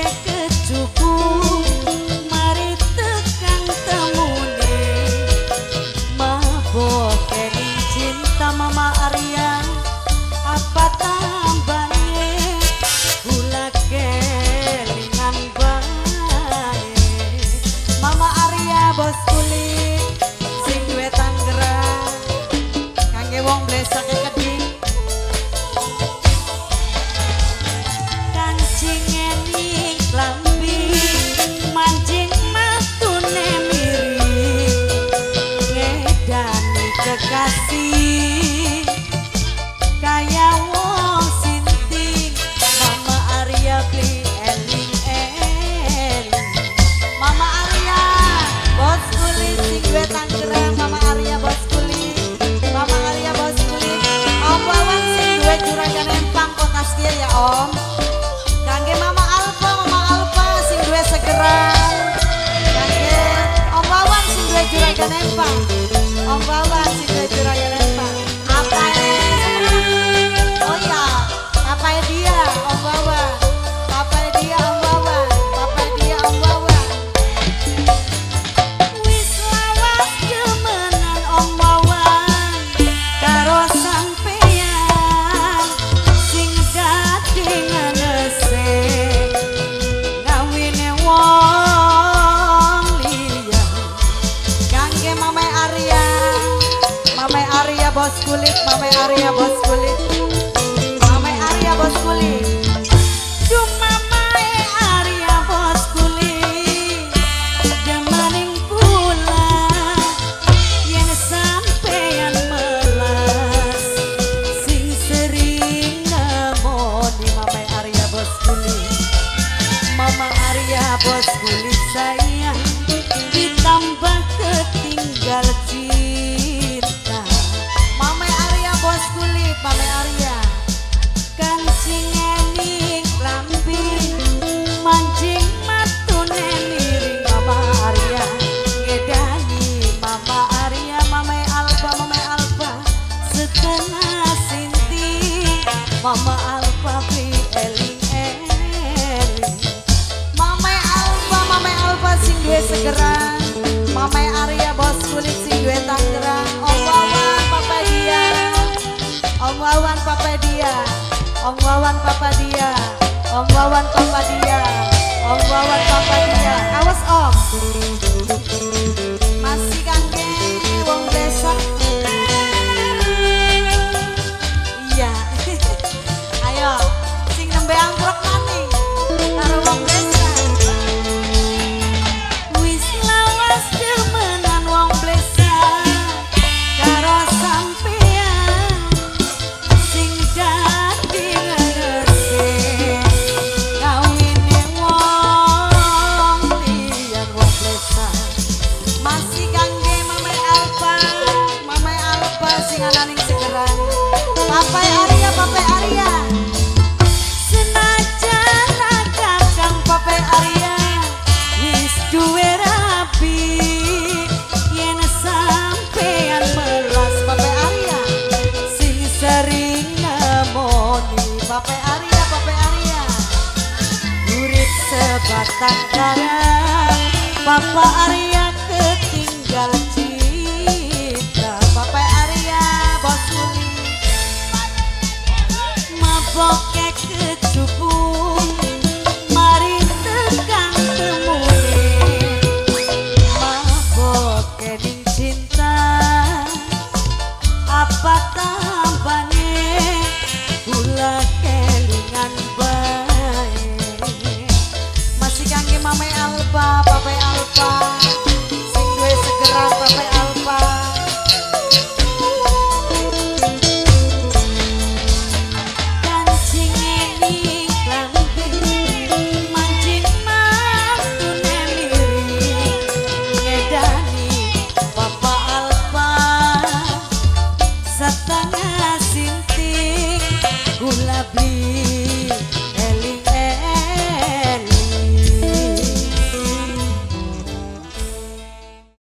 pakai kecup Mama Alfa Fi sing Arya bos Om Wawan Papa Dia. Om Wawan Papa Dia. Om Wawan Papa Dia. Om Wawan Papa Dia. Om Wawan Papa Dia. Awas Om. Tak ada Papa Arya. la vida.